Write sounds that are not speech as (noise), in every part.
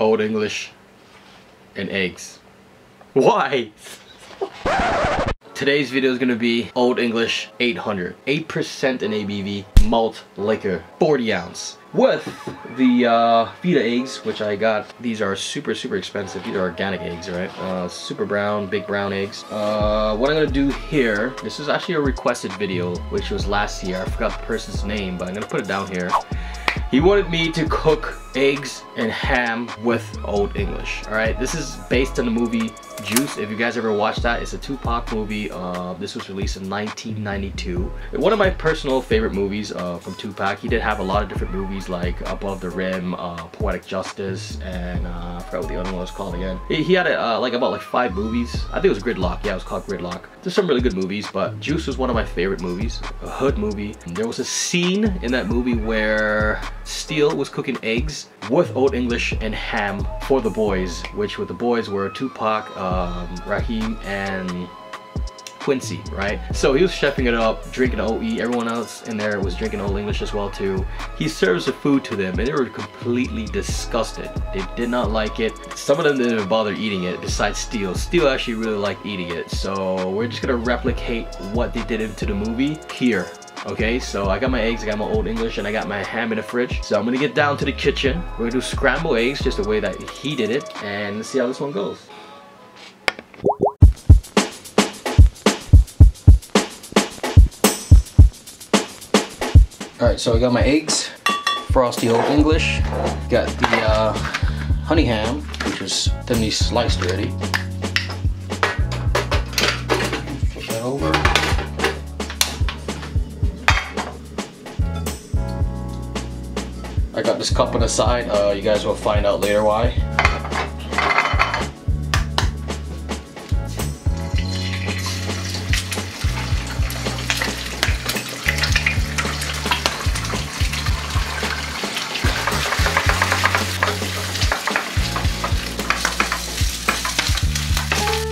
Old English, and eggs. Why? Today's video is gonna be Old English 800. 8% in ABV, malt liquor, 40 ounce. With the uh, Vita eggs, which I got, these are super, super expensive. These are organic eggs, right? Uh, super brown, big brown eggs. Uh, what I'm gonna do here, this is actually a requested video, which was last year. I forgot the person's name, but I'm gonna put it down here. He wanted me to cook eggs and ham with Old English. All right, this is based on the movie Juice. If you guys ever watched that, it's a Tupac movie. Uh, this was released in 1992. One of my personal favorite movies uh, from Tupac. He did have a lot of different movies like Above the Rim, uh, Poetic Justice, and uh, I forgot what the other one was called again. He, he had a, uh, like about like five movies. I think it was Gridlock. Yeah, it was called Gridlock. There's some really good movies, but Juice was one of my favorite movies. A hood movie. There was a scene in that movie where Steel was cooking eggs with Old English and ham for the boys, which with the boys were Tupac, um, Raheem, and Quincy, right? So he was chefing it up, drinking OE. Everyone else in there was drinking Old English as well too. He serves the food to them and they were completely disgusted. They did not like it. Some of them didn't even bother eating it besides Steel. Steel actually really liked eating it. So we're just gonna replicate what they did into the movie here Okay, so I got my eggs, I got my Old English, and I got my ham in the fridge. So I'm gonna get down to the kitchen. We're gonna do scrambled eggs just the way that he did it, and see how this one goes. Alright, so I got my eggs, frosty Old English, got the uh, honey ham, which is thinly sliced already. I got this cup on the side. Uh, you guys will find out later why.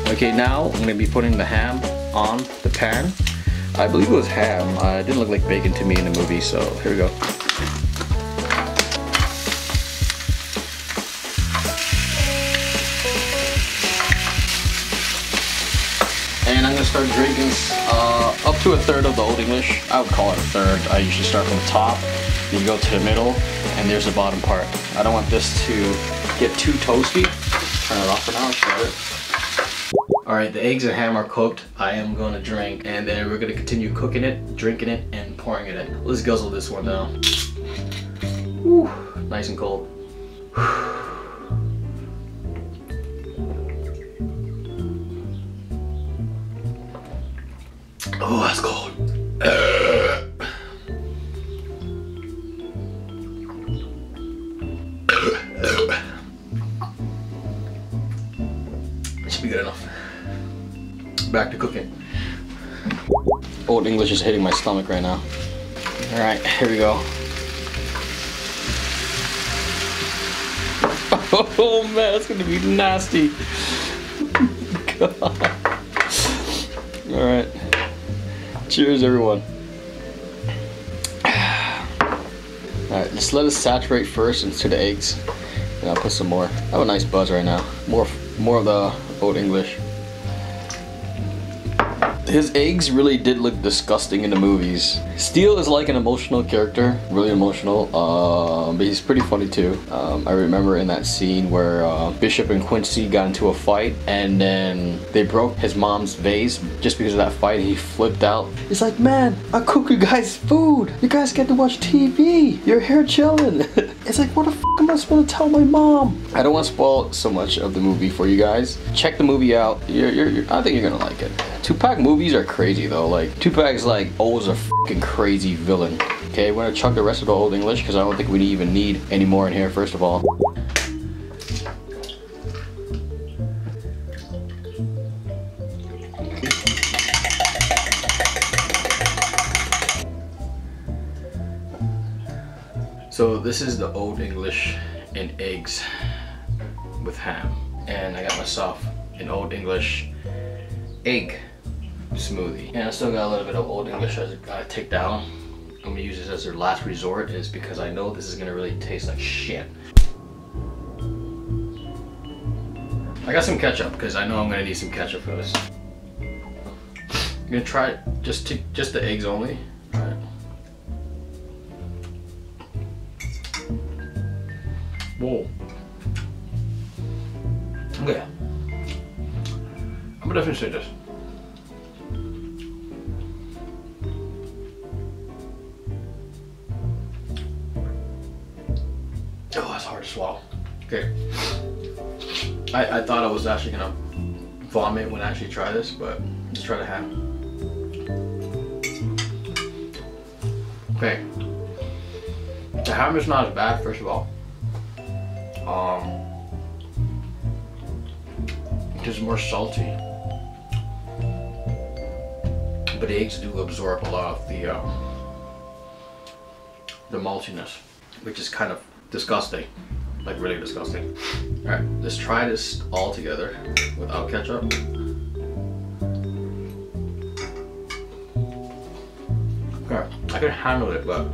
Okay, now I'm gonna be putting the ham on the pan. I believe it was ham. Uh, it didn't look like bacon to me in the movie, so here we go. Start drinking uh, up to a third of the Old English. I would call it a third. I usually start from the top, then go to the middle, and there's the bottom part. I don't want this to get too toasty. Turn it off for now, shut it. All right, the eggs and ham are cooked. I am gonna drink, and then we're gonna continue cooking it, drinking it, and pouring it in. Let's guzzle this one down. Whew, nice and cold. Oh, that's cold. Uh, (coughs) it should be good enough. Back to cooking. Old English is hitting my stomach right now. All right, here we go. (laughs) Oh man, that's gonna be nasty. (laughs) God. All right. Cheers, everyone. (sighs) Alright, just let it saturate first into the eggs. And I'll put some more. I have a nice buzz right now. More more of the Old English. His eggs really did look disgusting in the movies. Steel is like an emotional character, really emotional, um, but he's pretty funny too. Um, I remember in that scene where uh, Bishop and Quincy got into a fight and then they broke his mom's vase just because of that fight. He flipped out. He's like, man, I cook you guys food. You guys get to watch TV. You're here chilling. (laughs) it's like, what the f am I supposed to tell my mom? I don't want to spoil so much of the movie for you guys. Check the movie out. You're, you're, you're, I think you're gonna like it. Tupac movies are crazy though. Like Tupac's like always a fucking crazy villain. Okay, we're gonna chuck the rest of the Old English because I don't think we even need any more in here. First of all. So this is the Old English and eggs with ham. And I got myself an Old English egg smoothie. And I still got a little bit of Old English I gotta take down. I'm gonna use this as their last resort is because I know this is gonna really taste like shit. I got some ketchup because I know I'm gonna need some ketchup for this. I'm gonna try just to, just the eggs only. All right. Whoa. Okay. I'm gonna definitely say this. Hard to swallow. Okay. I, I thought I was actually gonna vomit when I actually try this, but let's try the ham. Okay. The ham is not as bad, first of all. Um, it's more salty. But the eggs do absorb a lot of the uh, the maltiness, which is kind of disgusting. Like really disgusting. Alright, let's try this all together without ketchup. Okay, I can handle it, but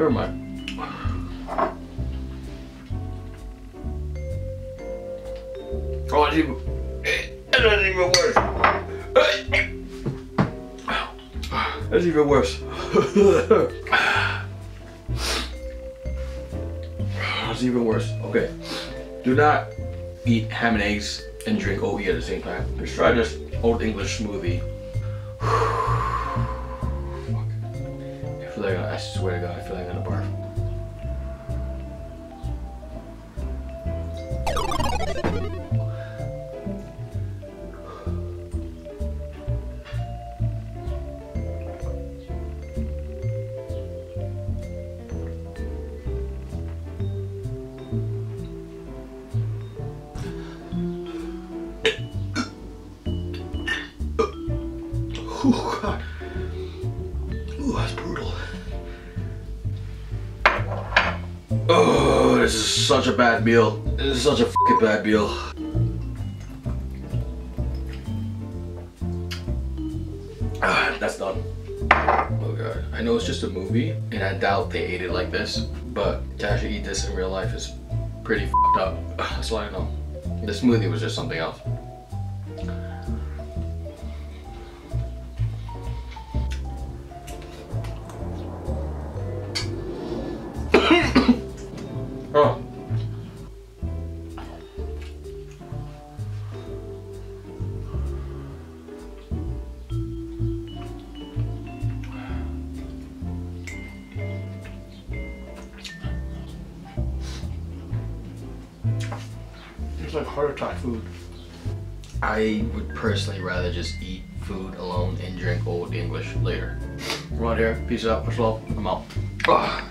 Never mind. Oh, it's even, even worse. That's even worse. That's even worse. Okay. Do not eat ham and eggs and drink OE at the same time. Let's try this Old English smoothie. Like I, swear to God, I feel like I'm gonna barf. Oh this is such a bad meal. This is such a fucking bad meal. Ah, that's done. Oh god. I know it's just a movie, and I doubt they ate it like this, but to actually eat this in real life is pretty fucked up. (sighs) That's all I know. The smoothie was just something else. Oh. It's like heart attack food. I would personally rather just eat food alone and drink old English later. Around here, peace out, much love, I'm out. Ah.